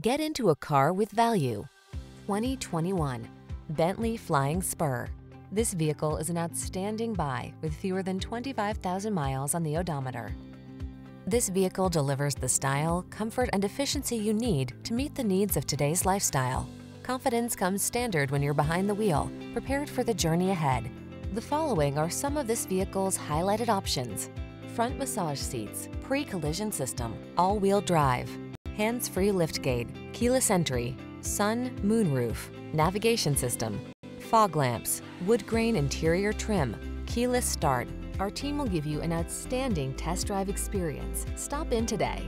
Get into a car with value. 2021 Bentley Flying Spur. This vehicle is an outstanding buy with fewer than 25,000 miles on the odometer. This vehicle delivers the style, comfort, and efficiency you need to meet the needs of today's lifestyle. Confidence comes standard when you're behind the wheel, prepared for the journey ahead. The following are some of this vehicle's highlighted options. Front massage seats, pre-collision system, all-wheel drive, hands-free liftgate, keyless entry, sun, moonroof, navigation system, fog lamps, wood grain interior trim, keyless start. Our team will give you an outstanding test drive experience. Stop in today.